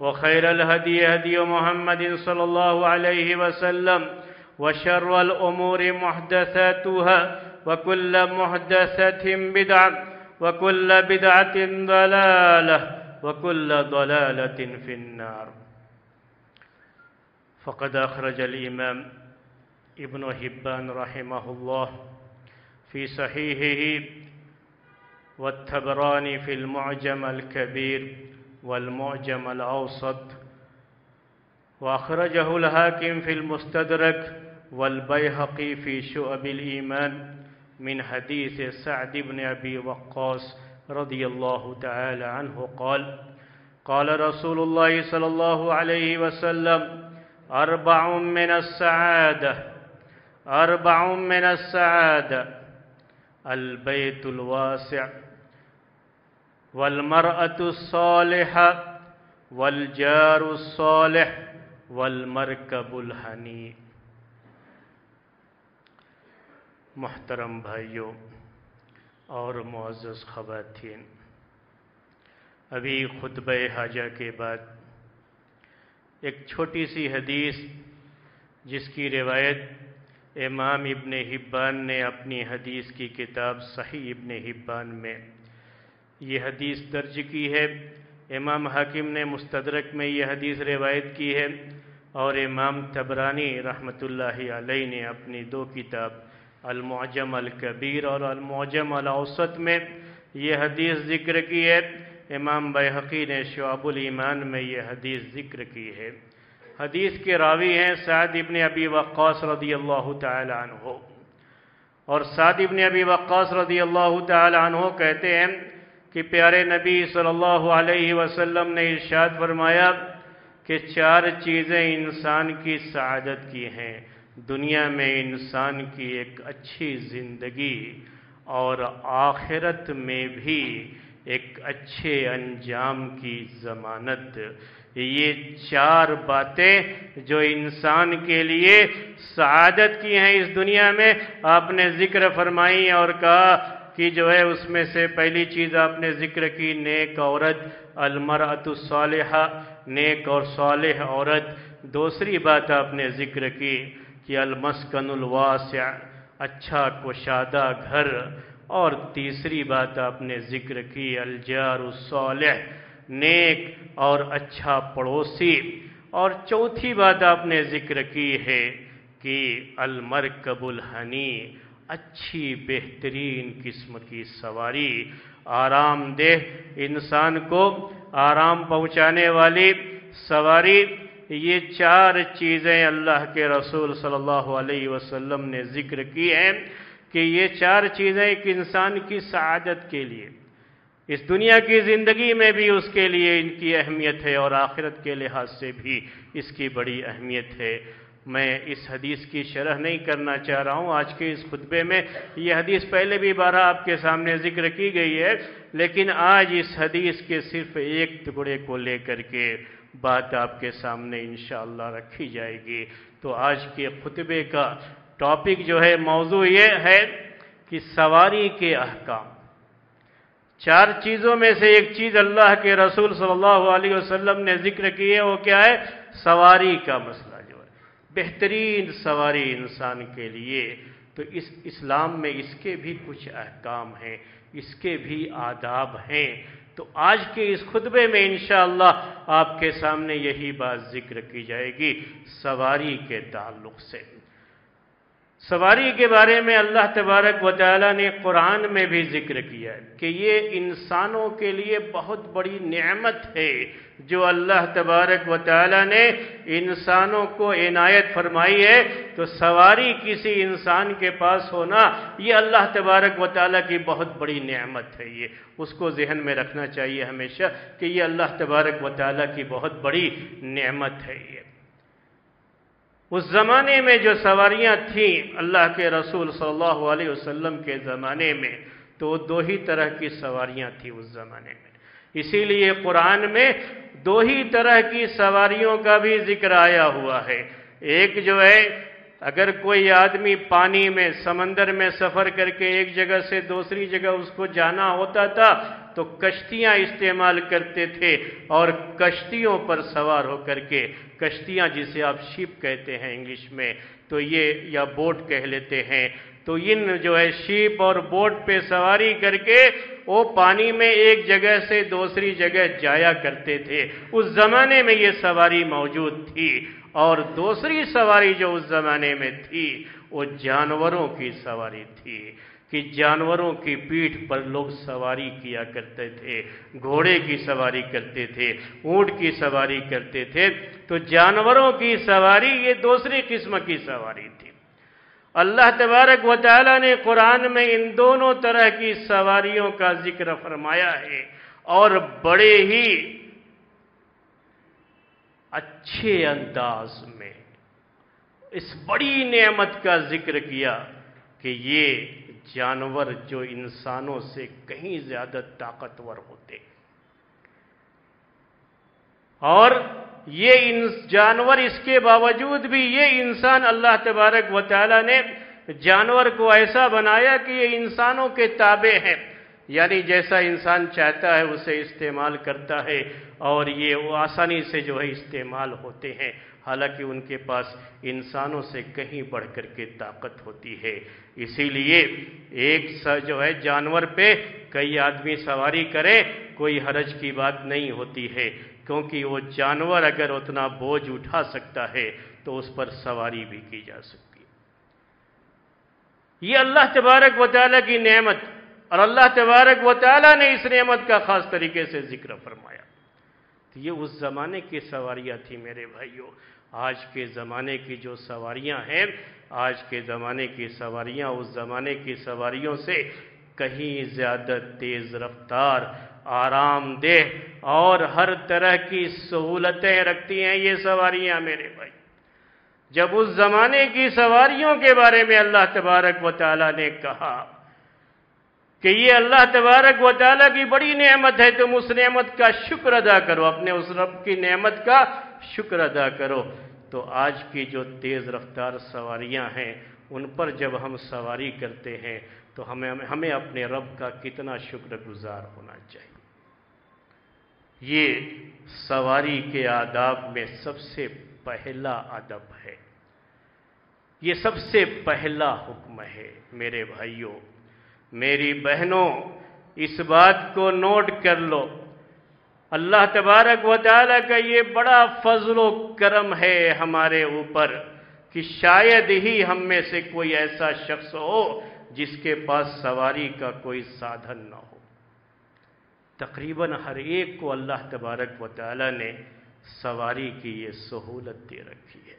وخير الهدي هدي محمد صلى الله عليه وسلم وشر الأمور محدثاتها وكل محدثة بدعة وكل بدعة ضلالة وكل ضلالة في النار. فقد أخرج الإمام ابن حبان رحمه الله في صحيحه والتبراني في المعجم الكبير والمعجم الأوسط. وأخرجه الحاكم في المستدرك والبيهقي في شؤب الإيمان من حديث سعد بن أبي وقاص رضي الله تعالى عنه قال قال رسول الله صلى الله عليه وسلم أربع من السعادة أربع من السعادة. البيت الواسع والمرأة الصالحة والجار الصالح والمركب الحني محترم بھائیوں اور معزز خواتین، ابھی خطبہ حاجہ کے بعد ایک چھوٹی سی حدیث جس کی روایت امام ابن حبان نے اپنی حدیث کی کتاب صحیح ابن حبان میں یہ حدیث درج کی ہے۔ امام حاکم نے مستدرک میں یہ حدیث روایت کی ہے اور امام تبرانی رحمۃ اللہ علیہ نے اپنی دو کتاب المعجم الکبیر اور المعجم الاوسط میں یہ حدیث ذکر کی ہے۔ امام بحقی نے شعب الایمان میں یہ حدیث ذکر کی ہے۔ حدیث کے راوی ہیں سعد ابن ابی وقاص رضی اللہ تعالی عنہ۔ اور سعد ابن ابی وقاص رضی اللہ تعالی عنہ کہتے ہیں کہ پیارے نبی صلی اللہ علیہ وسلم نے ارشاد فرمایا کہ چار چیزیں انسان کی سعادت کی ہیں۔ دنیا میں انسان کی ایک اچھی زندگی اور آخرت میں بھی ایک اچھے انجام کی ضمانت۔ یہ چار باتیں جو انسان کے لیے سعادت کی ہیں اس دنیا میں۔ آپ نے ذکر فرمائی اور کہا کہ جو ہے اس میں سے پہلی چیز آپ نے ذکر کی، نیک عورت المرأت الصالحہ، نیک اور صالح عورت۔ دوسری بات آپ نے ذکر کی کہ المسکن الواسع اچھا کشادہ گھر۔ اور تیسری بات آپ نے ذکر کی، الجار الصالح، نیک اور اچھا پڑوسی۔ اور چوتھی بات آپ نے ذکر کی ہے کہ المرکب الحنی اچھی بہترین قسم کی سواری، آرام دہ انسان کو آرام پہنچانے والی سواری۔ یہ چار چیزیں اللہ کے رسول صلی اللہ علیہ وسلم نے ذکر کی ہیں کہ یہ چار چیزیں ایک انسان کی سعادت کے لیے، اس دنیا کی زندگی میں بھی اس کے لیے ان کی اہمیت ہے اور آخرت کے لحاظ سے بھی اس کی بڑی اہمیت ہے۔ میں اس حدیث کی شرح نہیں کرنا چاہ رہا ہوں۔ آج کے اس خطبے میں یہ حدیث پہلے بھی بارہ آپ کے سامنے ذکر کی گئی ہے، لیکن آج اس حدیث کے صرف ایک ٹکڑے کو لے کر کے بات آپ کے سامنے انشاءاللہ رکھی جائے گی۔ تو آج کے خطبے کا ٹاپک جو ہے، موضوع یہ ہے کہ سواری کے احکام۔ چار چیزوں میں سے ایک چیز اللہ کے رسول صلی اللہ علیہ وسلم نے ذکر کی ہے، وہ کیا ہے؟ سواری کا مسئلہ۔ بہترین سواری انسان کے لیے، تو اس اسلام میں اس کے بھی کچھ احکام ہیں، اس کے بھی آداب ہیں۔ تو آج کے اس خطبے میں انشاءاللہ آپ کے سامنے یہی بات ذکر کی جائے گی، سواری کے تعلق سے۔ سواری کے بارے میں اللہ تبارک و تعالیٰ نے قرآن میں بھی ذکر کیا ہے کہ یہ انسانوں کے لیے بہت بڑی نعمت ہے جو اللہ تبارک و تعالیٰ نے انسانوں کو عنایت فرمائی ہے۔ تو سواری کسی انسان کے پاس ہونا، یہ اللہ تبارک و تعالیٰ کی بہت بڑی نعمت ہے۔ یہ اس کو ذہن میں رکھنا چاہیے ہمیشہ کہ یہ اللہ تبارک و تعالیٰ کی بہت بڑی نعمت ہے۔ یہ اس زمانے میں جو سواریاں تھیں اللہ کے رسول صلی اللہ علیہ وسلم کے زمانے میں، تو دو ہی طرح کی سواریاں تھیں اس زمانے میں۔ اسی لیے قرآن میں دو ہی طرح کی سواریوں کا بھی ذکر آیا ہوا ہے۔ ایک جو ہے، اگر کوئی آدمی پانی میں، سمندر میں سفر کر کے ایک جگہ سے دوسری جگہ اس کو جانا ہوتا تھا تو کشتیاں استعمال کرتے تھے اور کشتیوں پر سوار ہو کر کے کشتیاں جسے آپ شپ کہتے ہیں انگلش میں، تو یہ یا بوٹ کہہ لیتے ہیں۔ تو ان جو ہے شیپ اور بوٹ پہ سواری کر کے وہ پانی میں ایک جگہ سے دوسری جگہ جایا کرتے تھے۔ اس زمانے میں یہ سواری موجود تھی اور دوسری سواری جو اس زمانے میں تھی وہ جانوروں کی سواری تھی۔ کہ جانوروں کی پیٹھ پر لوگ سواری کیا کرتے تھے، گھوڑے کی سواری کرتے تھے، اونٹ کی سواری کرتے تھے۔ تو جانوروں کی سواری یہ دوسری قسم کی سواری تھی۔ اللہ تبارک و تعالی نے قرآن میں ان دونوں طرح کی سواریوں کا ذکر فرمایا ہے اور بڑے ہی اچھے انداز میں اس بڑی نعمت کا ذکر کیا کہ یہ جانور جو انسانوں سے کہیں زیادہ طاقتور ہوتے۔ اور یہ جانور اس کے باوجود بھی یہ انسان اللہ تبارک و تعالی نے جانور کو ایسا بنایا کہ یہ انسانوں کے تابع ہیں۔ یعنی جیسا انسان چاہتا ہے اسے استعمال کرتا ہے اور یہ آسانی سے جو ہے استعمال ہوتے ہیں۔ حالانکہ ان کے پاس انسانوں سے کہیں بڑھ کر کے طاقت ہوتی ہے۔ اسی لیے ایک جو ہے جانور پہ کئی آدمی سواری کرے، کوئی حرج کی بات نہیں ہوتی ہے، کیونکہ وہ جانور اگر اتنا بوجھ اٹھا سکتا ہے تو اس پر سواری بھی کی جا سکتی یہ اللہ تبارک و تعالیٰ کی نعمت، اور اللہ تبارک و تعالیٰ نے اس نعمت کا خاص طریقے سے ذکر فرمایا۔ تو یہ اس زمانے کی سواریاں تھی میرے بھائیوں۔ آج کے زمانے کی جو سواریاں ہیں، آج کے زمانے کی سواریاں، اس زمانے کی سواریوں سے کہیں زیادہ تیز رفتار، آرام دہ اور ہر طرح کی سہولتیں رکھتی ہیں یہ سواریاں میرے بھائی۔ جب اس زمانے کی سواریوں کے بارے میں اللہ تبارک و تعالیٰ نے کہا کہ یہ اللہ تبارک و تعالیٰ کی بڑی نعمت ہے، تم اس نعمت کا شکر ادا کرو، اپنے اس رب کی نعمت کا شکر ادا کرو۔ تو آج کی جو تیز رفتار سواریاں ہیں، ان پر جب ہم سواری کرتے ہیں، تو ہمیں ہمیں اپنے رب کا کتنا شکر گزار ہونا چاہیے۔ یہ سواری کے آداب میں سب سے پہلا ادب ہے۔ یہ سب سے پہلا حکم ہے۔ میرے بھائیوں میری بہنوں، اس بات کو نوٹ کر لو۔ اللہ تبارک و تعالیٰ کا یہ بڑا فضل و کرم ہے ہمارے اوپر کہ شاید ہی ہم میں سے کوئی ایسا شخص ہو جس کے پاس سواری کا کوئی سادھن نہ ہو۔ تقریباً ہر ایک کو اللہ تبارک و تعالیٰ نے سواری کی یہ سہولت دے رکھی ہے،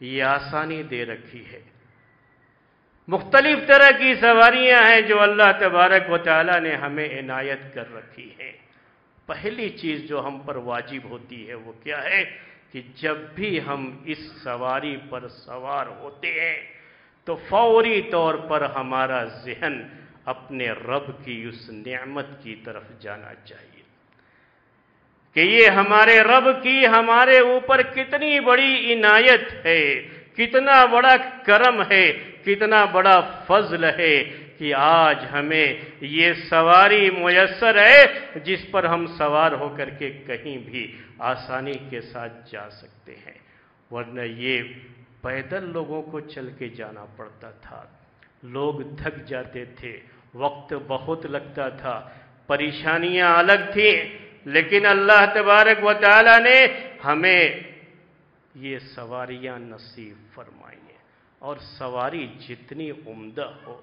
یہ آسانی دے رکھی ہے۔ مختلف طرح کی سواریاں ہیں جو اللہ تبارک و تعالیٰ نے ہمیں عنایت کر رکھی ہیں۔ پہلی چیز جو ہم پر واجب ہوتی ہے وہ کیا ہے کہ جب بھی ہم اس سواری پر سوار ہوتے ہیں، تو فوری طور پر ہمارا ذہن اپنے رب کی اس نعمت کی طرف جانا چاہیے۔ کہ یہ ہمارے رب کی، ہمارے اوپر کتنی بڑی عنایت ہے، کتنا بڑا کرم ہے، کتنا بڑا فضل ہے کہ آج ہمیں یہ سواری میسر ہے جس پر ہم سوار ہو کر کے کہیں بھی آسانی کے ساتھ جا سکتے ہیں۔ ورنہ یہ پیدل لوگوں کو چل کے جانا پڑتا تھا۔ لوگ تھک جاتے تھے۔ وقت بہت لگتا تھا۔ پریشانیاں الگ تھیں۔ لیکن اللہ تبارک و تعالی نے ہمیں یہ سواریاں نصیب فرمائی ہیں۔ اور سواری جتنی عمدہ ہو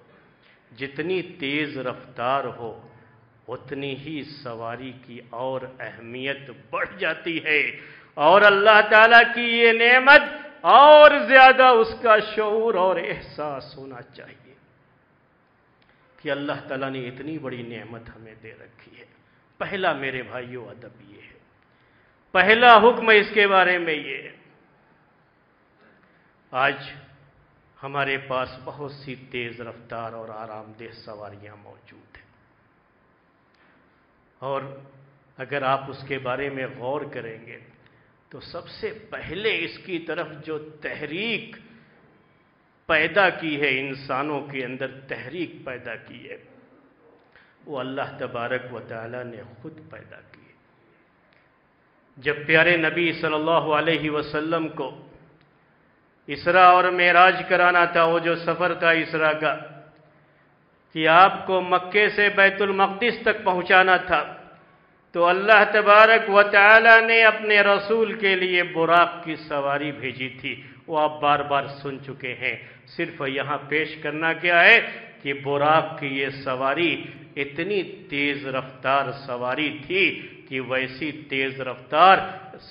جتنی تیز رفتار ہو، اتنی ہی سواری کی اور اہمیت بڑھ جاتی ہے۔ اور اللہ تعالیٰ کی یہ نعمت اور زیادہ اس کا شعور اور احساس ہونا چاہیے کہ اللہ تعالیٰ نے اتنی بڑی نعمت ہمیں دے رکھی ہے۔ پہلا میرے بھائیوں ادب یہ ہے۔ پہلا حکم اس کے بارے میں یہ ہے۔ آج ہمارے پاس بہت سی تیز رفتار اور آرام دہ سواریاں موجود ہیں۔ اور اگر آپ اس کے بارے میں غور کریں گے، تو سب سے پہلے اس کی طرف جو تحریک پیدا کی ہے، انسانوں کے اندر تحریک پیدا کی ہے، وہ اللہ تبارک و تعالی نے خود پیدا کی ہے۔ جب پیارے نبی صلی اللہ علیہ وسلم کو اسرا اور معراج کرانا تھا، وہ جو سفر تھا اسرا کا، کہ آپ کو مکے سے بیت المقدس تک پہنچانا تھا۔ تو اللہ تبارک و تعالی نے اپنے رسول کے لیے براق کی سواری بھیجی تھی۔ وہ آپ بار بار سن چکے ہیں۔ صرف یہاں پیش کرنا کیا ہے کہ براق کی یہ سواری اتنی تیز رفتار سواری تھی کہ ویسی تیز رفتار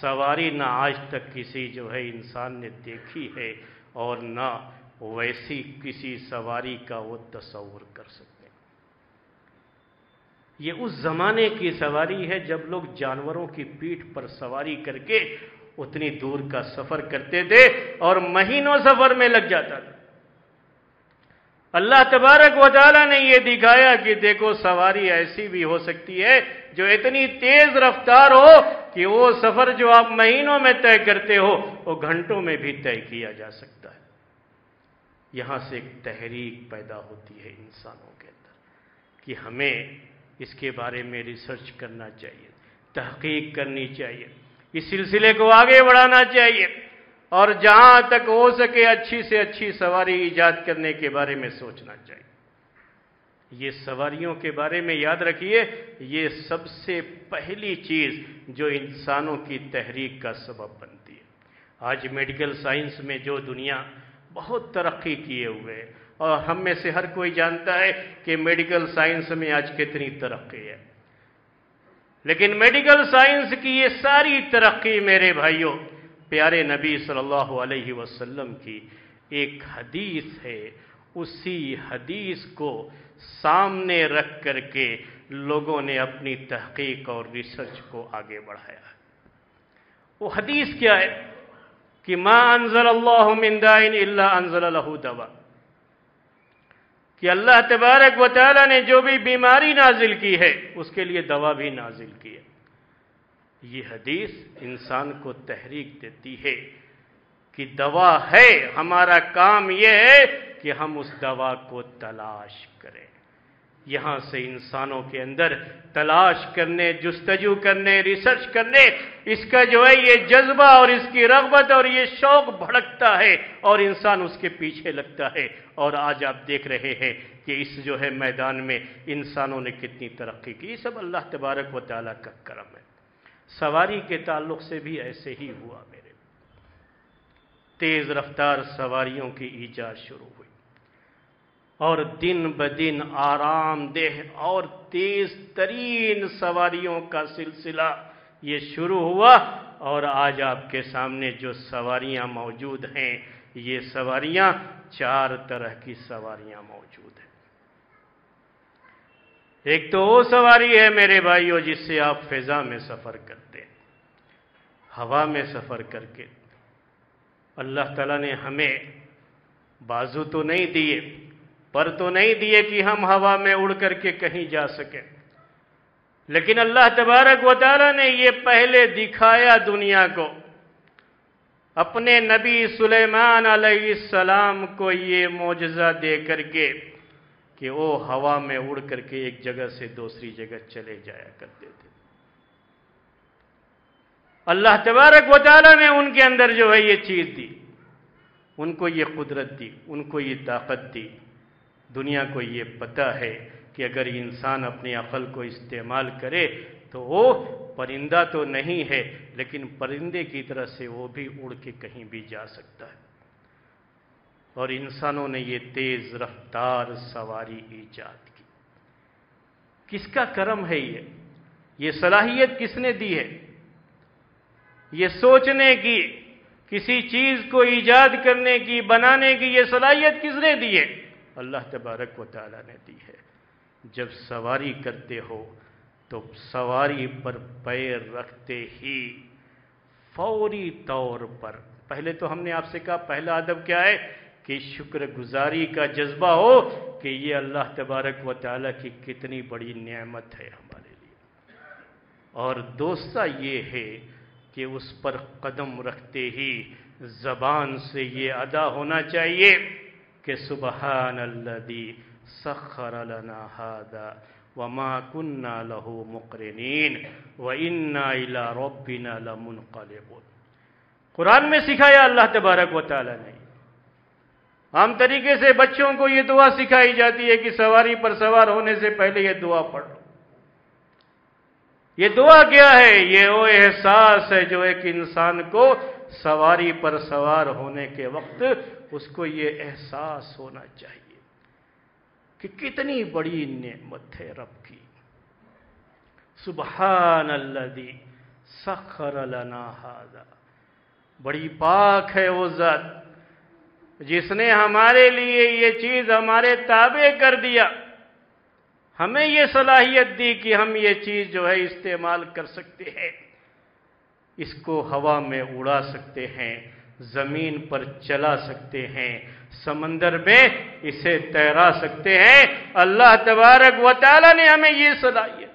سواری نہ آج تک کسی جو ہے انسان نے دیکھی ہے اور نہ ویسی کسی سواری کا وہ تصور کر سکتے یہ اس زمانے کی سواری ہے جب لوگ جانوروں کی پیٹھ پر سواری کر کے اتنی دور کا سفر کرتے تھے اور مہینوں سفر میں لگ جاتا تھا۔ اللہ تبارک و تعالیٰ نے یہ دکھایا کہ دیکھو سواری ایسی بھی ہو سکتی ہے جو اتنی تیز رفتار ہو کہ وہ سفر جو آپ مہینوں میں طے کرتے ہو، وہ گھنٹوں میں بھی طے کیا جا سکتا ہے۔ یہاں سے ایک تحریک پیدا ہوتی ہے انسانوں کے اندر کہ ہمیں اس کے بارے میں ریسرچ کرنا چاہیے، تحقیق کرنی چاہیے، اس سلسلے کو آگے بڑھانا چاہیے۔ اور جہاں تک ہو سکے اچھی سے اچھی سواری ایجاد کرنے کے بارے میں سوچنا چاہیے۔ یہ سواریوں کے بارے میں یاد رکھیے، یہ سب سے پہلی چیز جو انسانوں کی تحریک کا سبب بنتی ہے۔ آج میڈیکل سائنس میں جو دنیا بہت ترقی کیے ہوئے اور ہم میں سے ہر کوئی جانتا ہے کہ میڈیکل سائنس میں آج کتنی ترقی ہے۔ لیکن میڈیکل سائنس کی یہ ساری ترقی میرے بھائیوں پیارے نبی صلی اللہ علیہ وسلم کی ایک حدیث ہے، اسی حدیث کو سامنے رکھ کر کے لوگوں نے اپنی تحقیق اور ریسرچ کو آگے بڑھایا۔ وہ حدیث کیا ہے کہ ما انزل اللہ من دائن الا انزل له دوا کہ اللہ تبارک و تعالی نے جو بھی بیماری نازل کی ہے، اس کے لیے دوا بھی نازل کی ہے۔ یہ حدیث انسان کو تحریک دیتی ہے کہ دوا ہے، ہمارا کام یہ ہے کہ ہم اس دوا کو تلاش کریں۔ یہاں سے انسانوں کے اندر تلاش کرنے، جستجو کرنے، ریسرچ کرنے، اس کا جو ہے یہ جذبہ اور اس کی رغبت اور یہ شوق بھڑکتا ہے اور انسان اس کے پیچھے لگتا ہے۔ اور آج آپ دیکھ رہے ہیں کہ اس جو ہے میدان میں انسانوں نے کتنی ترقی کی۔ یہ سب اللہ تبارک و تعالیٰ کا کرم ہے۔ سواری کے تعلق سے بھی ایسے ہی ہوا میرے۔ تیز رفتار سواریوں کی ایجاد شروع ہوئی۔ اور دن بدن آرام دہ اور تیز ترین سواریوں کا سلسلہ یہ شروع ہوا۔ اور آج آپ کے سامنے جو سواریاں موجود ہیں، یہ سواریاں چار طرح کی سواریاں موجود ہیں۔ ایک تو وہ سواری ہے میرے بھائیوں جس سے آپ فضا میں سفر کرتے ہیں، ہوا میں سفر کر کے۔ اللہ تعالیٰ نے ہمیں بازو تو نہیں دیے، پر تو نہیں دیے کہ ہم ہوا میں اڑ کر کے کہیں جا سکیں۔ لیکن اللہ تبارک و تعالیٰ نے یہ پہلے دکھایا دنیا کو۔ اپنے نبی سلیمان علیہ السلام کو یہ معجزہ دے کر کے کہ وہ ہوا میں اڑ کر کے ایک جگہ سے دوسری جگہ چلے جایا کرتے تھے۔ اللہ تبارک و تعالیٰ نے ان کے اندر جو ہے یہ چیز دی، ان کو یہ قدرت دی، ان کو یہ طاقت دی۔ دنیا کو یہ پتہ ہے کہ اگر انسان اپنی عقل کو استعمال کرے تو وہ پرندہ تو نہیں ہے، لیکن پرندے کی طرح سے وہ بھی اڑ کے کہیں بھی جا سکتا ہے۔ اور انسانوں نے یہ تیز رفتار سواری ایجاد کی۔ کس کا کرم ہے یہ؟ یہ صلاحیت کس نے دی ہے؟ یہ سوچنے کی، کسی چیز کو ایجاد کرنے کی، بنانے کی یہ صلاحیت کس نے دی ہے؟ اللہ تبارک و تعالیٰ نے دی ہے۔ جب سواری کرتے ہو تو سواری پر پیر رکھتے ہی فوری طور پر، پہلے تو ہم نے آپ سے کہا پہلا ادب کیا ہے؟ کہ شکر گزاری کا جذبہ ہو کہ یہ اللہ تبارک و تعالیٰ کی کتنی بڑی نعمت ہے ہمارے لیے۔ اور دوسرا یہ ہے کہ اس پر قدم رکھتے ہی زبان سے یہ ادا ہونا چاہیے کہ سبحان اللہ سخر لنا هذا وما كنا له مقرنين وإنا إلى ربنا لمنقلبون۔ قرآن میں سکھایا اللہ تبارک و تعالی نے عام طریقے سے بچوں کو یہ دعا سکھائی جاتی ہے کہ سواری پر سوار ہونے سے پہلے یہ دعا پڑھ یہ دعا کیا ہے؟ یہ وہ احساس ہے جو ایک انسان کو سواری پر سوار ہونے کے وقت اس کو یہ احساس ہونا چاہیے کہ کتنی بڑی نعمت ہے رب کی۔ سبحان اللہ سخر لنا هذا۔ بڑی پاک ہے وہ ذات۔ جس نے ہمارے لیے یہ چیز ہمارے تابع کر دیا، ہمیں یہ صلاحیت دی کہ ہم یہ چیز جو ہے استعمال کر سکتے ہیں۔ اس کو ہوا میں اڑا سکتے ہیں، زمین پر چلا سکتے ہیں، سمندر میں اسے تیرا سکتے ہیں۔ اللہ تبارک و تعالی نے ہمیں یہ صلاحیت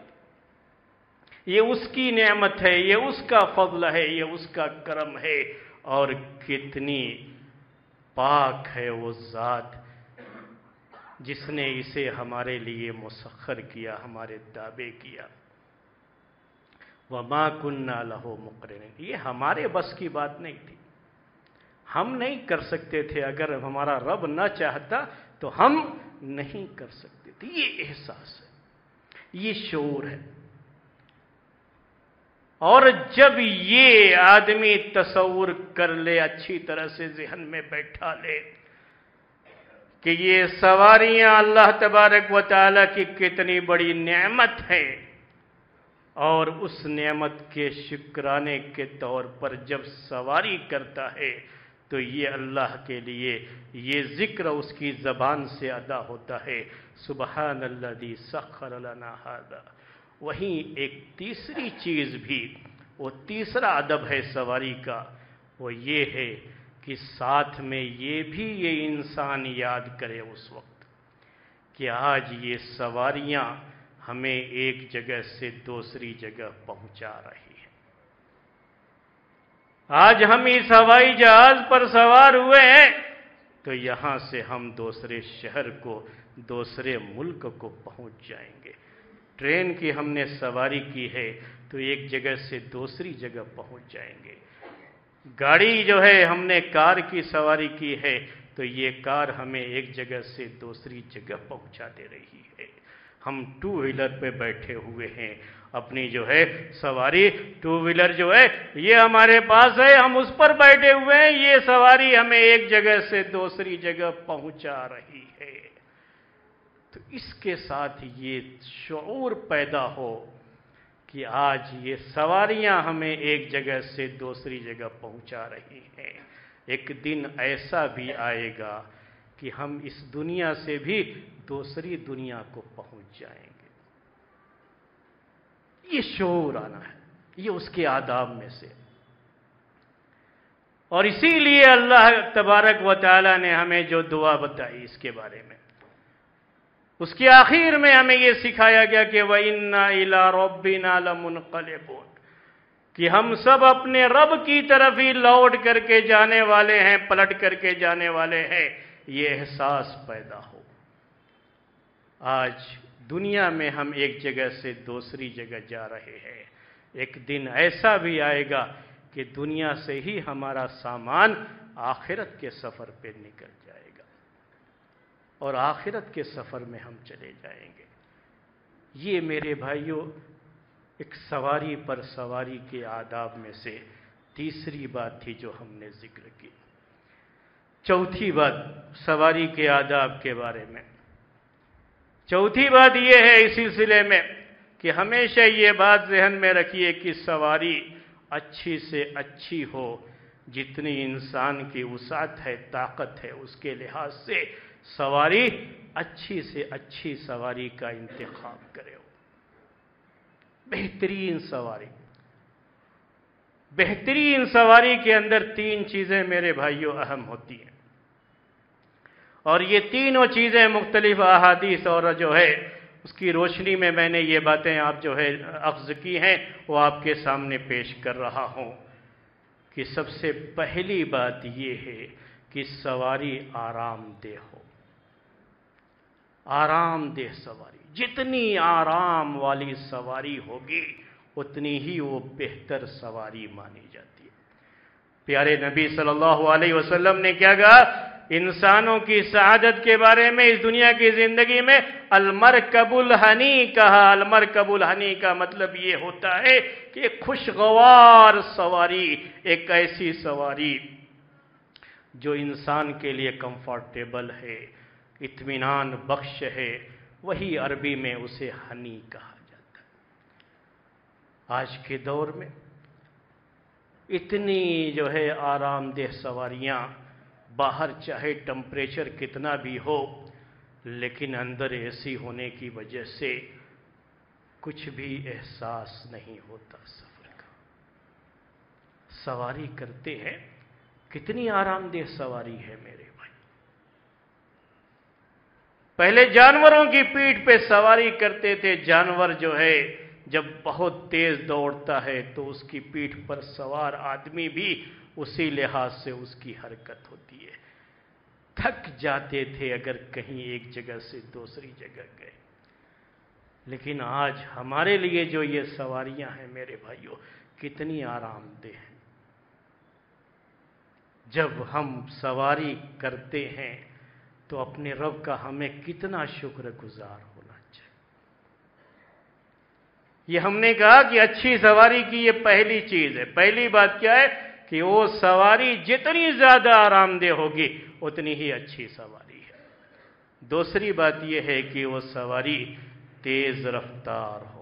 یہ اس کی نعمت ہے، یہ اس کا فضل ہے، یہ اس کا کرم ہے۔ اور کتنی پاک ہے وہ ذات جس نے اسے ہمارے لیے مسخر کیا، ہمارے دعوے کیا۔ وما کننا لہو مقرن یہ ہمارے بس کی بات نہیں تھی۔ ہم نہیں کر سکتے تھے، اگر ہمارا رب نہ چاہتا تو ہم نہیں کر سکتے تھے۔ یہ احساس ہے۔ یہ شعور ہے۔ اور جب یہ آدمی تصور کر لے، اچھی طرح سے ذہن میں بیٹھا لے کہ یہ سواریاں اللہ تبارک و تعالیٰ کی کتنی بڑی نعمت ہے اور اس نعمت کے شکرانے کے طور پر جب سواری کرتا ہے، تو یہ اللہ کے لیے یہ ذکر اس کی زبان سے ادا ہوتا ہے۔ سبحان اللہ دی سخر لنا هذا۔ وہیں ایک تیسری چیز بھی، وہ تیسرا ادب ہے سواری کا، وہ یہ ہے کہ ساتھ میں یہ بھی یہ انسان یاد کرے اس وقت کہ آج یہ سواریاں ہمیں ایک جگہ سے دوسری جگہ پہنچا رہی آج ہم اس ہوائی جہاز پر سوار ہوئے ہیں، تو یہاں سے ہم دوسرے شہر کو، دوسرے ملک کو پہنچ جائیں گے۔ ٹرین کی ہم نے سواری کی ہے تو ایک جگہ سے دوسری جگہ پہنچ جائیں گے۔ گاڑی جو ہے ہم نے کار کی سواری کی ہے تو یہ کار ہمیں ایک جگہ سے دوسری جگہ پہنچا دے رہی ہے۔ ہم ٹو ویلر پہ بیٹھے ہوئے ہیں۔ اپنی جو ہے سواری ٹو ویلر جو ہے یہ ہمارے پاس ہے، ہم اس پر بیٹھے ہوئے ہیں۔ یہ سواری ہمیں ایک جگہ سے دوسری جگہ پہنچا رہی ہے۔ تو اس کے ساتھ یہ شعور پیدا ہو کہ آج یہ سواریاں ہمیں ایک جگہ سے دوسری جگہ پہنچا رہی ہیں۔ ایک دن ایسا بھی آئے گا کہ ہم اس دنیا سے بھی دوسری دنیا کو پہنچ جائیں گے۔ یہ شعور آنا ہے، یہ اس کے آداب میں سے۔ اور اسی لیے اللہ تبارک و تعالی نے ہمیں جو دعا بتائی اس کے بارے میں۔ اس کے آخر میں ہمیں یہ سکھایا گیا کہ وہ انا الا روبینا لمنقلبون۔ کہ ہم سب اپنے رب کی طرف ہی لوٹ کر کے جانے والے ہیں، پلٹ کر کے جانے والے ہیں۔ یہ احساس پیدا ہو۔ آج دنیا میں ہم ایک جگہ سے دوسری جگہ جا رہے ہیں۔ ایک دن ایسا بھی آئے گا کہ دنیا سے ہی ہمارا سامان آخرت کے سفر پہ نکل جائے۔ اور آخرت کے سفر میں ہم چلے جائیں گے۔ یہ میرے بھائیوں ایک سواری پر سواری کے آداب میں سے تیسری بات تھی جو ہم نے ذکر کی۔ چوتھی بات سواری کے آداب کے بارے میں۔ چوتھی بات یہ ہے اس سلسلے میں کہ ہمیشہ یہ بات ذہن میں رکھیے کہ سواری اچھی سے اچھی ہو، جتنی انسان کی وسعت ہے، طاقت ہے، اس کے لحاظ سے سواری اچھی سے اچھی سواری کا انتخاب کرے ہو۔ بہترین سواری۔ بہترین سواری کے اندر تین چیزیں میرے بھائیوں اہم ہوتی ہیں۔ اور یہ تینوں چیزیں مختلف احادیث اور جو ہے، اس کی روشنی میں میں نے یہ باتیں آپ جو ہے اخذ کی ہیں، وہ آپ کے سامنے پیش کر رہا ہوں کہ سب سے پہلی بات یہ ہے کہ سواری آرام دہ ہو۔ آرام دہ سواری۔ جتنی آرام والی سواری ہوگی، اتنی ہی وہ بہتر سواری مانی جاتی ہے۔ پیارے نبی صلی اللہ علیہ وسلم نے کیا کہا؟ انسانوں کی سعادت کے بارے میں، اس دنیا کی زندگی میں، المرکب الحنی کہا المرکب الحنی کا مطلب یہ ہوتا ہے کہ خوشگوار سواری، ایک ایسی سواری جو انسان کے لیے کمفرٹیبل ہے۔ اطمینان بخش ہے، وہی عربی میں اسے ہنی کہا جاتا ہے۔ آج کے دور میں اتنی جو ہے آرام دہ سواریاں، باہر چاہے ٹمپریچر کتنا بھی ہو، لیکن اندر اے سی ہونے کی وجہ سے کچھ بھی احساس نہیں ہوتا سفر کا۔ سواری کرتے ہیں، کتنی آرام دہ سواری ہے میرے پہلے جانوروں کی پیٹھ پہ سواری کرتے تھے، جانور جو ہے، جب بہت تیز دوڑتا ہے تو اس کی پیٹھ پر سوار آدمی بھی اسی لحاظ سے اس کی حرکت ہوتی ہے۔ تھک جاتے تھے اگر کہیں ایک جگہ سے دوسری جگہ گئے۔ لیکن آج ہمارے لیے جو یہ سواریاں ہیں، میرے بھائیوں کتنی آرام دہ ہیں۔ جب ہم سواری کرتے ہیں تو اپنے رب کا ہمیں کتنا شکر گزار ہونا چاہیے۔ یہ ہم نے کہا کہ اچھی سواری کی یہ پہلی چیز ہے۔ پہلی بات کیا ہے کہ وہ سواری جتنی زیادہ آرام دہ ہوگی، اتنی ہی اچھی سواری ہے۔ دوسری بات یہ ہے کہ وہ سواری تیز رفتار ہو،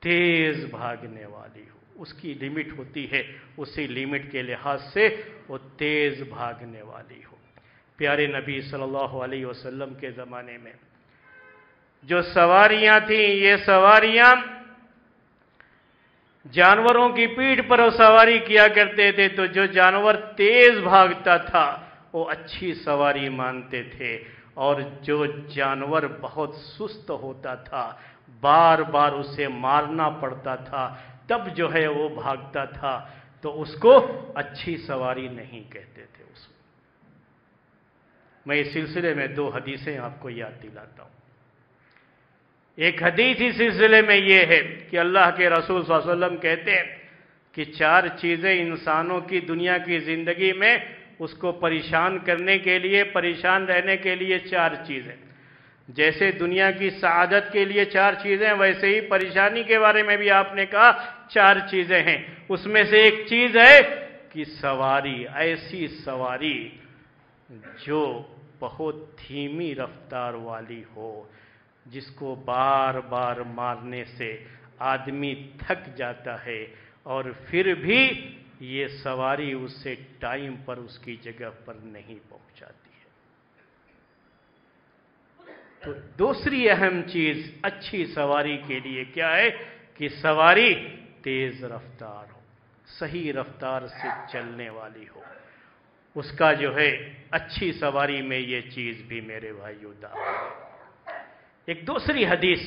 تیز بھاگنے والی ہو۔ اس کی لمٹ ہوتی ہے، اسی لمٹ کے لحاظ سے وہ تیز بھاگنے والی ہو۔ پیارے نبی صلی اللہ علیہ وسلم کے زمانے میں۔ جو سواریاں تھیں، یہ سواریاں جانوروں کی پیٹھ پر وہ سواری کیا کرتے تھے، تو جو جانور تیز بھاگتا تھا، وہ اچھی سواری مانتے تھے۔ اور جو جانور بہت سست ہوتا تھا، بار بار اسے مارنا پڑتا تھا، تب جو ہے وہ بھاگتا تھا، تو اس کو اچھی سواری نہیں کہتے تھے۔ میں اس سلسلے میں دو حدیثیں آپ کو یاد دلاتا ہوں۔ ایک حدیث اس سلسلے میں یہ ہے کہ اللہ کے رسول صلی اللہ علیہ وسلم کہتے ہیں کہ چار چیزیں انسانوں کی دنیا کی زندگی میں اس کو پریشان کرنے کے لیے، پریشان رہنے کے لیے چار چیزیں۔ جیسے دنیا کی سعادت کے لیے چار چیزیں، ویسے ہی پریشانی کے بارے میں بھی آپ نے کہا چار چیزیں ہیں۔ اس میں سے ایک چیز ہے کہ سواری، ایسی سواری جو بہت دھیمی رفتار والی ہو، جس کو بار بار مارنے سے آدمی تھک جاتا ہے اور پھر بھی یہ سواری اس سے ٹائم پر اس کی جگہ پر نہیں پہنچاتی ہے۔ تو دوسری اہم چیز اچھی سواری کے لیے کیا ہے؟ کہ سواری تیز رفتار ہو، صحیح رفتار سے چلنے والی ہو۔ اس کا جو ہے، اچھی سواری میں یہ چیز بھی میرے بھائیوں ہے ایک دوسری حدیث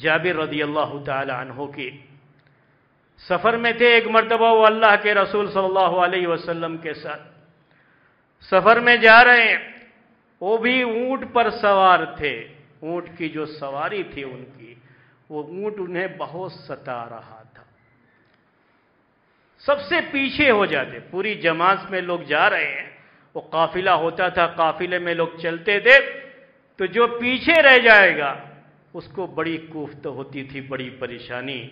جابر رضی اللہ تعالی عنہ کی۔ سفر میں تھے ایک مرتبہ وہ اللہ کے رسول صلی اللہ علیہ وسلم کے ساتھ۔ سفر میں جا رہے ہیں، وہ بھی اونٹ پر سوار تھے۔ اونٹ کی جو سواری تھی ان کی، وہ اونٹ انہیں بہت ستا رہا تھا سب سے پیچھے ہو جاتے پوری جماعت میں لوگ جا رہے ہیں۔ وہ قافلہ ہوتا تھا، قافلے میں لوگ چلتے تھے۔ تو جو پیچھے رہ جائے گا، اس کو بڑی کوفت ہوتی تھی، بڑی پریشانی۔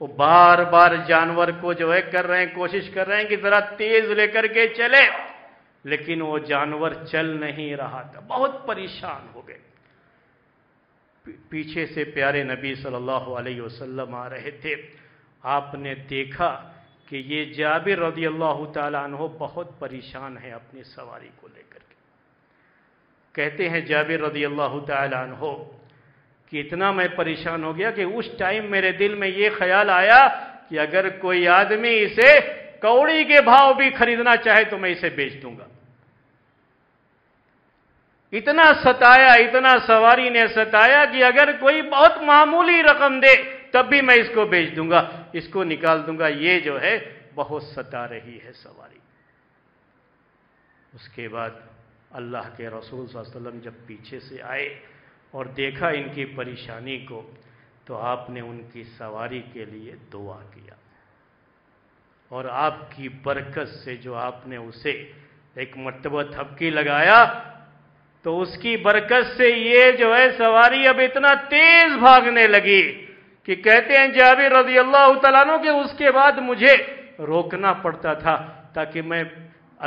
وہ بار بار جانور کو جو ہے کر رہے ہیں، کوشش کر رہے ہیں کہ ذرا تیز لے کر کے چلے۔ لیکن وہ جانور چل نہیں رہا تھا۔ بہت پریشان ہو گئے۔ پیچھے سے پیارے نبی صلی اللہ علیہ وسلم آ رہے تھے۔ آپ نے دیکھا کہ یہ جابر رضی اللہ تعالیٰ عنہ بہت پریشان ہے اپنی سواری کو لے کر کے۔ کہتے ہیں جابر رضی اللہ تعالیٰ عنہ کہ اتنا میں پریشان ہو گیا کہ اس ٹائم میرے دل میں یہ خیال آیا کہ اگر کوئی آدمی اسے کوڑی کے بھاؤ بھی خریدنا چاہے تو میں اسے بیچ دوں گا۔ اتنا ستایا، اتنا سواری نے ستایا کہ اگر کوئی بہت معمولی رقم دے تب بھی میں اس کو بیچ دوں گا، اس کو نکال دوں گا۔ یہ جو ہے، بہت ستا رہی ہے سواری۔ اس کے بعد اللہ کے رسول صلی اللہ علیہ وسلم جب پیچھے سے آئے اور دیکھا ان کی پریشانی کو، تو آپ نے ان کی سواری کے لیے دعا کیا۔ اور آپ کی برکت سے جو آپ نے اسے ایک مرتبہ تھپکی لگایا، تو اس کی برکت سے یہ جو ہے، سواری اب اتنا تیز بھاگنے لگی۔ کہ کہتے ہیں جابر رضی اللہ تعالیٰ کہ اس کے بعد مجھے روکنا پڑتا تھا تاکہ میں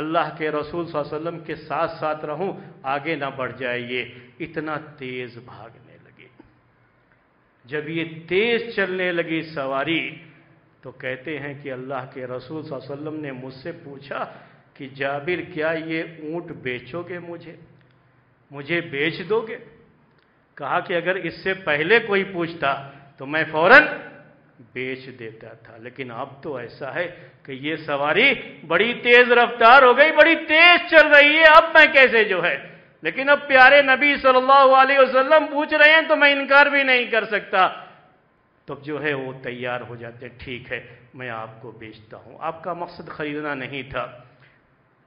اللہ کے رسول صلی اللہ علیہ وسلم کے ساتھ ساتھ رہوں، آگے نہ بڑھ جائے یہ اتنا تیز بھاگنے لگے۔ جب یہ تیز چلنے لگی سواری تو کہتے ہیں کہ اللہ کے رسول صلی اللہ علیہ وسلم نے مجھ سے پوچھا کہ جابر کیا یہ اونٹ بیچو گے مجھے؟ مجھے بیچ دو گے؟ کہا کہ اگر اس سے پہلے کوئی پوچھتا تو میں فوراً بیچ دیتا تھا۔ لیکن اب تو ایسا ہے کہ یہ سواری بڑی تیز رفتار ہو گئی، بڑی تیز چل رہی ہے۔ اب میں کیسے جو ہے؟ لیکن اب پیارے نبی صلی اللہ علیہ وسلم پوچھ رہے ہیں تو میں انکار بھی نہیں کر سکتا۔ تو جو ہے وہ تیار ہو جاتے ٹھیک ہے، میں آپ کو بیچتا ہوں۔ آپ کا مقصد خریدنا نہیں تھا۔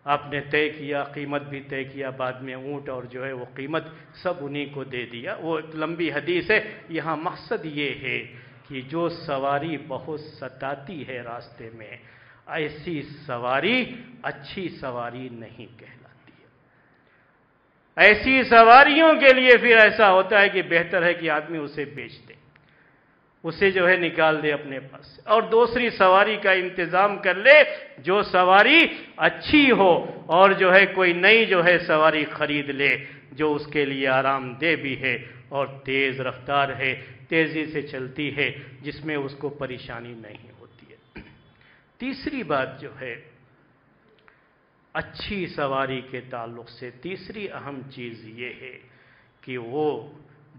آپ نے طے کیا، قیمت بھی طے کیا، بعد میں اونٹ اور جو ہے وہ قیمت سب انہی کو دے دیا۔ وہ ایک لمبی حدیث ہے، یہاں مقصد یہ ہے کہ جو سواری بہت ستاتی ہے راستے میں، ایسی سواری اچھی سواری نہیں کہلاتی ہے۔ ایسی سواریوں کے لیے پھر ایسا ہوتا ہے کہ بہتر ہے کہ آدمی اسے بیچ دے۔ اسے جو ہے نکال دے اپنے پاس اور دوسری سواری کا انتظام کر لے، جو سواری اچھی ہو اور جو ہے کوئی نئی جو ہے سواری خرید لے، جو اس کے لیے آرام دہ بھی ہے اور تیز رفتار ہے، تیزی سے چلتی ہے، جس میں اس کو پریشانی نہیں ہوتی ہے۔ تیسری بات جو ہے، اچھی سواری کے تعلق سے تیسری اہم چیز یہ ہے کہ وہ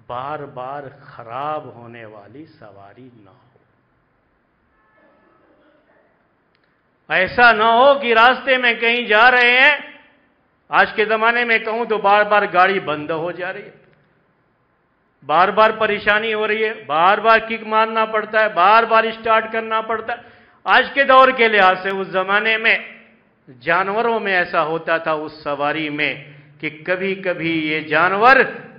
بار بار خراب ہونے والی سواری نہ ہو۔ ایسا نہ ہو کہ راستے میں کہیں جا رہے ہیں، آج کے زمانے میں کہوں تو بار بار گاڑی بند ہو جا رہی ہے۔ بار بار پریشانی ہو رہی ہے، بار بار کک مارنا پڑتا ہے، بار بار اسٹارٹ کرنا پڑتا ہے۔ آج کے دور کے لحاظ سے اس زمانے میں جانوروں میں ایسا ہوتا تھا، اس سواری میں کہ کبھی کبھی یہ جانور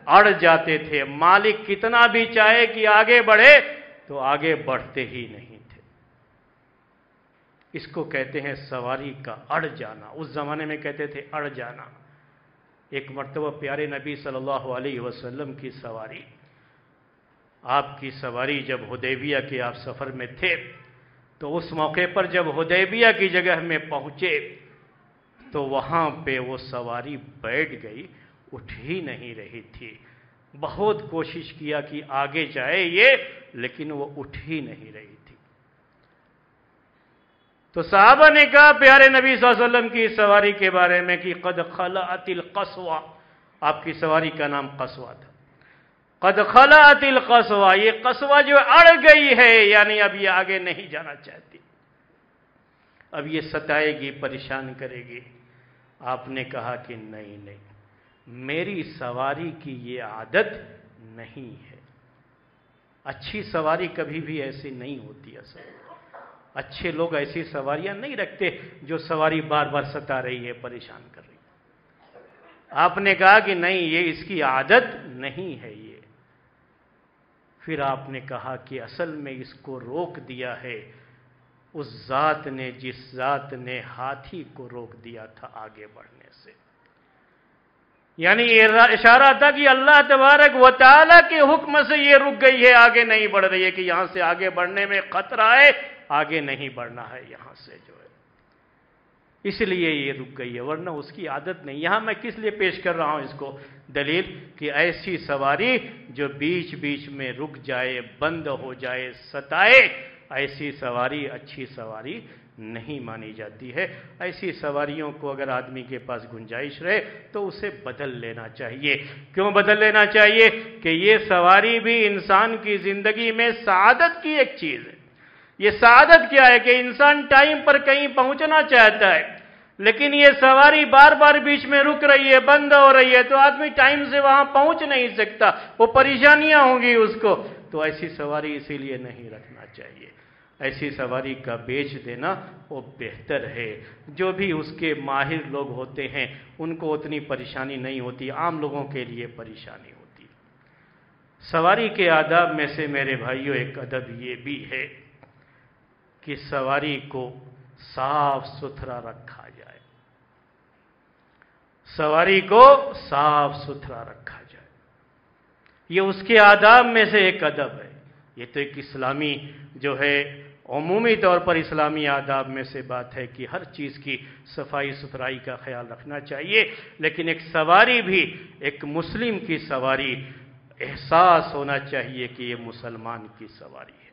اڑ جاتے تھے۔ مالک کتنا بھی چاہے کہ آگے بڑھے تو آگے بڑھتے ہی نہیں تھے۔ اس کو کہتے ہیں سواری کا اڑ جانا۔ اس زمانے میں کہتے تھے اڑ جانا۔ ایک مرتبہ پیارے نبی صلی اللہ علیہ وسلم کی سواری۔ آپ کی سواری جب ہدیبیہ کے آپ سفر میں تھے تو اس موقع پر جب ہدیبیہ کی جگہ میں پہنچے تو وہاں پہ وہ سواری بیٹھ گئی۔ اٹھ ہی نہیں رہی تھی۔ بہت کوشش کیا کہ آگے جائے یہ، لیکن وہ اٹھ ہی نہیں رہی تھی۔ تو صحابہ نے کہا، پیارے نبی صلی اللہ علیہ وسلم کی سواری کے بارے میں کہ قد خلعت القصوہ۔ آپ کی سواری کا نام قصوہ تھا۔ قد خلعت القصوہ، یہ قصوہ جو اڑ گئی ہے یعنی اب یہ آگے نہیں جانا چاہتی۔ اب یہ ستائے گی، پریشان کرے گی۔ آپ نے کہا کہ نہیں نہیں۔ میری سواری کی یہ عادت نہیں ہے۔ اچھی سواری کبھی بھی ایسی نہیں ہوتی اصل۔ اچھے لوگ ایسی سواریاں نہیں رکھتے جو سواری بار بار ستا رہی ہے، پریشان کر رہی ہے۔ آپ نے کہا کہ نہیں، یہ اس کی عادت نہیں ہے یہ۔ پھر آپ نے کہا کہ اصل میں اس کو روک دیا ہے۔ اس ذات نے، جس ذات نے ہاتھی کو روک دیا تھا آگے بڑھنے سے۔ یعنی یہ اشارہ تھا کہ اللہ تبارک و تعالی کے حکم سے یہ رک گئی ہے، آگے نہیں بڑھ رہی ہے کہ یہاں سے آگے بڑھنے میں خطرہ ہے، آگے نہیں بڑھنا ہے، یہاں سے جو ہے۔ اس لیے یہ رک گئی ہے، ورنہ اس کی عادت نہیں۔ یہاں میں کس لیے پیش کر رہا ہوں اس کو؟ دلیل کہ ایسی سواری جو بیچ بیچ میں رک جائے، بند ہو جائے، ستائے، ایسی سواری، اچھی سواری نہیں مانی جاتی ہے۔ ایسی سواریوں کو اگر آدمی کے پاس گنجائش رہے تو اسے بدل لینا چاہیے۔ کیوں بدل لینا چاہیے؟ کہ یہ سواری بھی انسان کی زندگی میں سعادت کی ایک چیز ہے۔ یہ سعادت کیا ہے کہ انسان ٹائم پر کہیں پہنچنا چاہتا ہے، لیکن یہ سواری بار بار بیچ میں رک رہی ہے، بند ہو رہی ہے، تو آدمی ٹائم سے وہاں پہنچ نہیں سکتا۔ وہ پریشانیاں ہوں گی اس کو۔ تو ایسی سواری اسی لیے نہیں رکھنا چاہیے۔ ایسی سواری کا بیچ دینا وہ بہتر ہے۔ جو بھی اس کے ماہر لوگ ہوتے ہیں، ان کو اتنی پریشانی نہیں ہوتی، عام لوگوں کے لیے پریشانی ہوتی۔ سواری کے آداب میں سے میرے بھائیوں ایک ادب یہ بھی ہے کہ سواری کو صاف ستھرا رکھا جائے۔ سواری کو صاف ستھرا رکھا جائے۔ یہ اس کے آداب میں سے ایک ادب ہے۔ یہ تو ایک اسلامی جو ہے عمومی طور پر اسلامی آداب میں سے بات ہے کہ ہر چیز کی صفائی ستھرائی کا خیال رکھنا چاہیے، لیکن ایک سواری بھی، ایک مسلم کی سواری احساس ہونا چاہیے کہ یہ مسلمان کی سواری ہے۔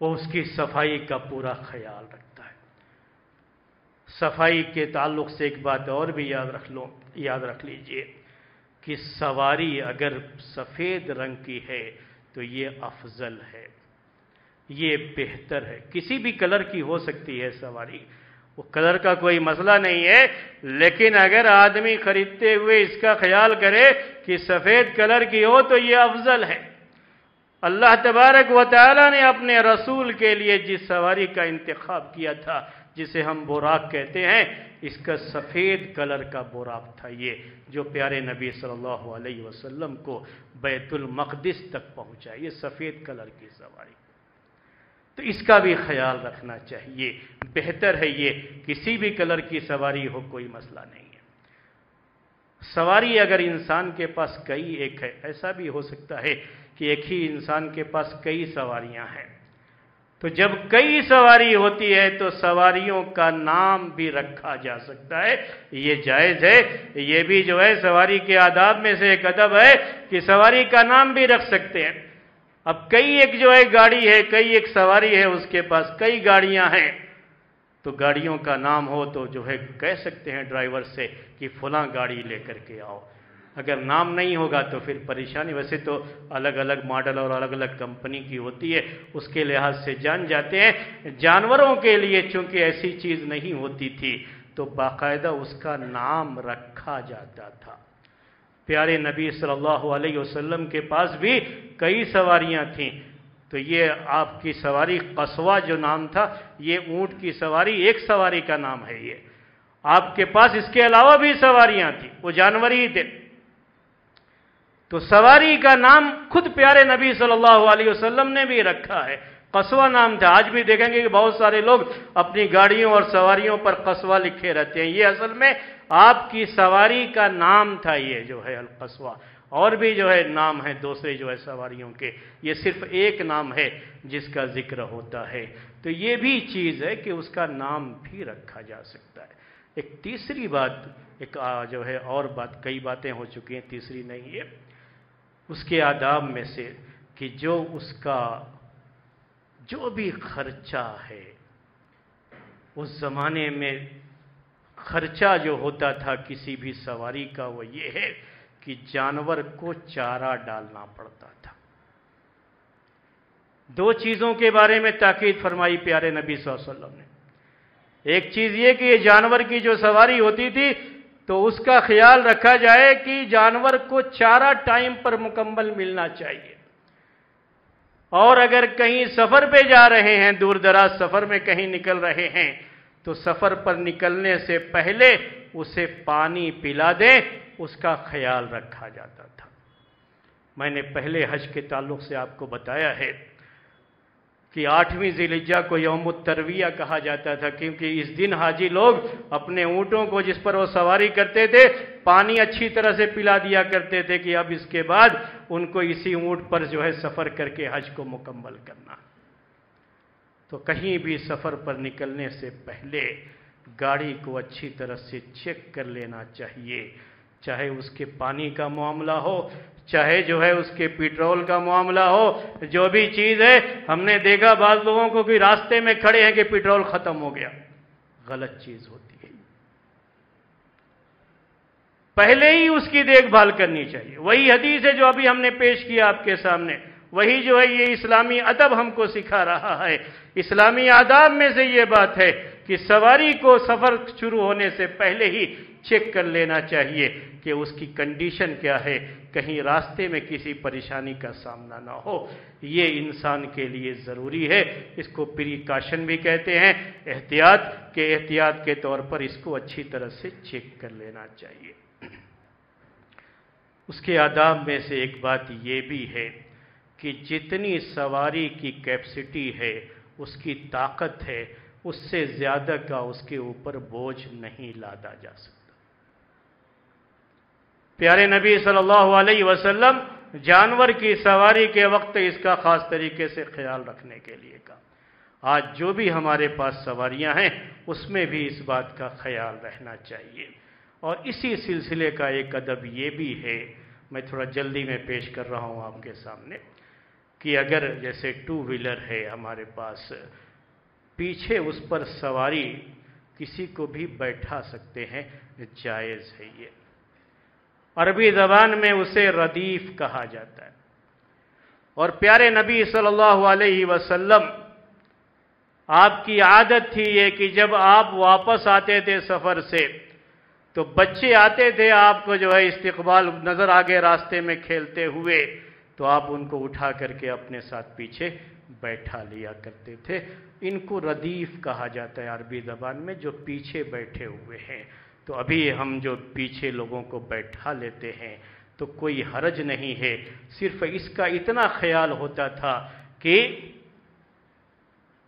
وہ اس کی صفائی کا پورا خیال رکھتا ہے۔ صفائی کے تعلق سے ایک بات اور بھی یاد رکھ لو، یاد رکھ لیجیے کہ سواری اگر سفید رنگ کی ہے تو یہ افضل ہے۔ یہ بہتر ہے۔ کسی بھی کلر کی ہو سکتی ہے سواری۔ وہ کلر کا کوئی مسئلہ نہیں ہے، لیکن اگر آدمی خریدتے ہوئے اس کا خیال کرے کہ سفید کلر کی ہو تو یہ افضل ہے۔ اللہ تبارک و تعالی نے اپنے رسول کے لیے جس سواری کا انتخاب کیا تھا، جسے ہم بوراک کہتے ہیں، اس کا سفید کلر کا بوراک تھا یہ، جو پیارے نبی صلی اللہ علیہ وسلم کو بیت المقدس تک پہنچا، یہ سفید کلر کی سواری۔ تو اس کا بھی خیال رکھنا چاہیے۔ بہتر ہے یہ کسی بھی کلر کی سواری ہو، کوئی مسئلہ نہیں ہے۔ سواری اگر انسان کے پاس کئی ایک ہے، ایسا بھی ہو سکتا ہے کہ ایک ہی انسان کے پاس کئی سواریاں ہیں۔ تو جب کئی سواری ہوتی ہے تو سواریوں کا نام بھی رکھا جا سکتا ہے۔ یہ جائز ہے۔ یہ بھی جو ہے، سواری کے آداب میں سے ایک ادب ہے کہ سواری کا نام بھی رکھ سکتے ہیں۔ اب کئی ایک جو ہے گاڑی ہے، کئی ایک سواری ہے، اس کے پاس کئی گاڑیاں ہیں۔ تو گاڑیوں کا نام ہو تو جو ہے کہہ سکتے ہیں ڈرائیور سے کہ فلاں گاڑی لے کر کے آؤ۔ اگر نام نہیں ہوگا تو پھر پریشانی۔ ویسے تو الگ الگ ماڈل اور الگ الگ کمپنی کی ہوتی ہے، اس کے لحاظ سے جان جاتے ہیں۔ جانوروں کے لیے چونکہ ایسی چیز نہیں ہوتی تھی، تو باقاعدہ اس کا نام رکھا جاتا تھا۔ پیارے نبی صلی اللہ علیہ وسلم کے پاس بھی کئی سواریاں تھیں۔ تو یہ آپ کی سواری قصوہ جو نام تھا، یہ اونٹ کی سواری ایک سواری کا نام ہے یہ۔ آپ کے پاس اس کے علاوہ بھی سواریاں تھیں، وہ جانور ہی تھے تو سواری کا نام خود پیارے نبی صلی اللہ علیہ وسلم نے بھی رکھا ہے۔ قصوہ نام تھا۔ آج بھی دیکھیں گے کہ بہت سارے لوگ اپنی گاڑیوں اور سواریوں پر قصوہ لکھے رہتے ہیں۔ یہ اصل میں آپ کی سواری کا نام تھا یہ جو ہے القصوہ۔ اور بھی جو ہے نام ہے دوسرے جو ہے سواریوں کے۔ یہ صرف ایک نام ہے جس کا ذکر ہوتا ہے۔ تو یہ بھی چیز ہے کہ اس کا نام بھی رکھا جا سکتا ہے۔ ایک تیسری بات، ایک جو ہے اور بات، کئی باتیں ہو چکی ہیں، تیسری نہیں ہے۔ اس کے آداب میں سے کہ جو اس کا جو بھی خرچہ ہے، اس زمانے میں خرچہ جو ہوتا تھا کسی بھی سواری کا، وہ یہ ہے کہ جانور کو چارہ ڈالنا پڑتا تھا۔ دو چیزوں کے بارے میں تاکید فرمائی پیارے نبی صلی اللہ علیہ وسلم نے۔ ایک چیز یہ کہ یہ جانور کی جو سواری ہوتی تھی، تو اس کا خیال رکھا جائے کہ جانور کو چارہ ٹائم پر مکمل ملنا چاہیے۔ اور اگر کہیں سفر پہ جا رہے ہیں، دور دراز سفر میں کہیں نکل رہے ہیں، تو سفر پر نکلنے سے پہلے اسے پانی پلا دیں، اس کا خیال رکھا جاتا تھا۔ میں نے پہلے حج کے تعلق سے آپ کو بتایا ہے۔ کہ آٹھویں ذیلجہ کو یوم الترویہ کہا جاتا تھا، کیونکہ اس دن حاجی لوگ اپنے اونٹوں کو جس پر وہ سواری کرتے تھے، پانی اچھی طرح سے پلا دیا کرتے تھے کہ اب اس کے بعد ان کو اسی اونٹ پر جو ہے سفر کر کے حج کو مکمل کرنا۔ تو کہیں بھی سفر پر نکلنے سے پہلے گاڑی کو اچھی طرح سے چیک کر لینا چاہیے، چاہے اس کے پانی کا معاملہ ہو چاہے جو ہے اس کے پیٹرول کا معاملہ ہو، جو بھی چیز ہے، ہم نے دیکھا بعض لوگوں کو کہ راستے میں کھڑے ہیں کہ پیٹرول ختم ہو گیا۔ غلط چیز ہوتی ہے۔ پہلے ہی اس کی دیکھ بھال کرنی چاہیے۔ وہی حدیث ہے جو ابھی ہم نے پیش کیا آپ کے سامنے۔ وہی جو ہے یہ اسلامی ادب ہم کو سکھا رہا ہے۔ اسلامی آداب میں سے یہ بات ہے۔ کہ سواری کو سفر شروع ہونے سے پہلے ہی چیک کر لینا چاہیے کہ اس کی کنڈیشن کیا ہے۔ کہیں راستے میں کسی پریشانی کا سامنا نہ ہو۔ یہ انسان کے لیے ضروری ہے۔ اس کو پریکاشن بھی کہتے ہیں۔ احتیاط کے احتیاط کے طور پر اس کو اچھی طرح سے چیک کر لینا چاہیے۔ اس کے آداب میں سے ایک بات یہ بھی ہے کہ جتنی سواری کی کیپسٹی ہے، اس کی طاقت ہے۔ اس سے زیادہ کا اس کے اوپر بوجھ نہیں لادا جا سکتا۔ پیارے نبی صلی اللہ علیہ وسلم، جانور کی سواری کے وقت اس کا خاص طریقے سے خیال رکھنے کے لیے کہا۔ آج جو بھی ہمارے پاس سواریاں ہیں، اس میں بھی اس بات کا خیال رہنا چاہیے۔ اور اسی سلسلے کا ایک ادب یہ بھی ہے، میں تھوڑا جلدی میں پیش کر رہا ہوں آپ کے سامنے، کہ اگر جیسے ٹو ویلر ہے ہمارے پاس پیچھے اس پر سواری کسی کو بھی بیٹھا سکتے ہیں، جائز ہے یہ۔ عربی زبان میں اسے ردیف کہا جاتا ہے۔ اور پیارے نبی صلی اللہ علیہ وسلم، آپ کی عادت تھی یہ کہ جب آپ واپس آتے تھے سفر سے، تو بچے آتے تھے آپ کو جو ہے استقبال نظر آگے راستے میں کھیلتے ہوئے، تو آپ ان کو اٹھا کر کے اپنے ساتھ پیچھے بیٹھا لیا کرتے تھے۔ ان کو ردیف کہا جاتا ہے عربی زبان میں، جو پیچھے بیٹھے ہوئے ہیں۔ تو ابھی ہم جو پیچھے لوگوں کو بیٹھا لیتے ہیں، تو کوئی حرج نہیں ہے۔ صرف اس کا اتنا خیال ہوتا تھا کہ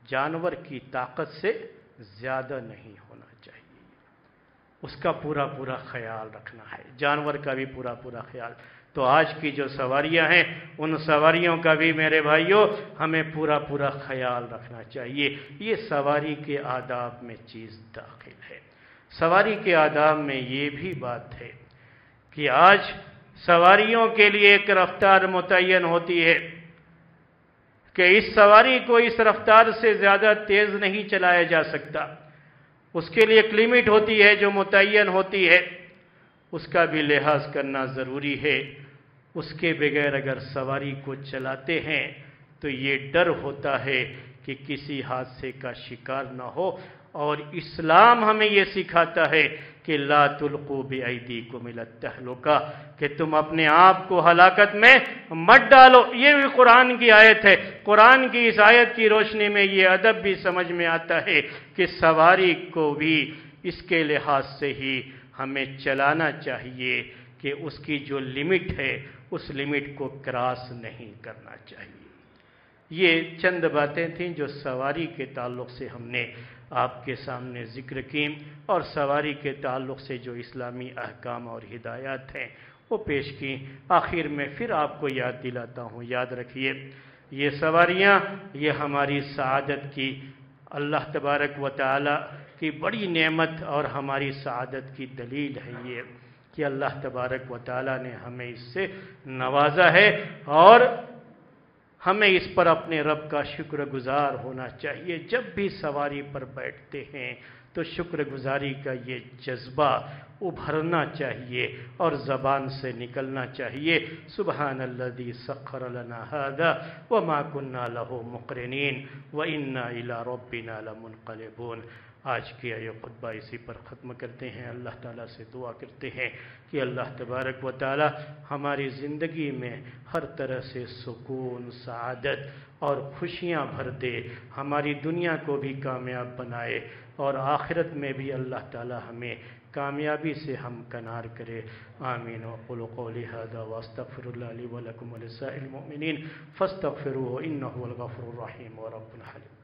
جانور کی طاقت سے زیادہ نہیں ہونا چاہیے۔ اس کا پورا پورا خیال رکھنا ہے۔ جانور کا بھی پورا پورا خیال۔ تو آج کی جو سواریاں ہیں، ان سواریوں کا بھی میرے بھائیوں ہمیں پورا پورا خیال رکھنا چاہیے۔ یہ سواری کے آداب میں چیز داخل ہے۔ سواری کے آداب میں یہ بھی بات ہے کہ آج سواریوں کے لیے ایک رفتار متعین ہوتی ہے کہ اس سواری کو اس رفتار سے زیادہ تیز نہیں چلایا جا سکتا۔ اس کے لیے ایک لمٹ ہوتی ہے جو متعین ہوتی ہے۔ اس کا بھی لحاظ کرنا ضروری ہے۔ اس کے بغیر اگر سواری کو چلاتے ہیں تو یہ ڈر ہوتا ہے کہ کسی حادثے کا شکار نہ ہو اور اسلام ہمیں یہ سکھاتا ہے کہ لا تلقو بی کو ملت تہلکا کہ تم اپنے آپ کو ہلاکت میں مت ڈالو۔ یہ بھی قرآن کی آیت ہے۔ قرآن کی اس آیت کی روشنی میں یہ ادب بھی سمجھ میں آتا ہے کہ سواری کو بھی اس کے لحاظ سے ہی ہمیں چلانا چاہیے کہ اس کی جو لمٹ ہے اس لمٹ کو کراس نہیں کرنا چاہیے۔ یہ چند باتیں تھیں جو سواری کے تعلق سے ہم نے آپ کے سامنے ذکر کی اور سواری کے تعلق سے جو اسلامی احکام اور ہدایات ہیں وہ پیش کی۔ آخر میں پھر آپ کو یاد دلاتا ہوں، یاد رکھیے، یہ سواریاں، یہ ہماری سعادت کی۔ اللہ تبارک و تعالی کی بڑی نعمت اور ہماری سعادت کی دلیل ہے یہ۔ کہ اللہ تبارک و تعالی نے ہمیں اس سے نوازا ہے اور ہمیں اس پر اپنے رب کا شکر گزار ہونا چاہیے۔ جب بھی سواری پر بیٹھتے ہیں تو شکر گزاری کا یہ جذبہ ابھرنا چاہیے اور زبان سے نکلنا چاہیے۔ سبحان اللہ سخر لنا هذا وما كنا له مقرنين وإنا إلى ربنا لمنقلبون۔ آج کیا یہ خطبہ اسی پر ختم کرتے ہیں۔ اللہ تعالیٰ سے دعا کرتے ہیں کہ اللہ تبارک و تعالیٰ ہماری زندگی میں ہر طرح سے سکون، سعادت اور خوشیاں بھر دے، ہماری دنیا کو بھی کامیاب بنائے اور آخرت میں بھی اللہ تعالیٰ ہمیں کامیابی سے ہم کنار کرے۔ آمین۔ وقل قولی هذا واستغفر الله لي ولكم ولسائر المؤمنين فاستغفروه انه هو الغفور الرحيم ورب الحليم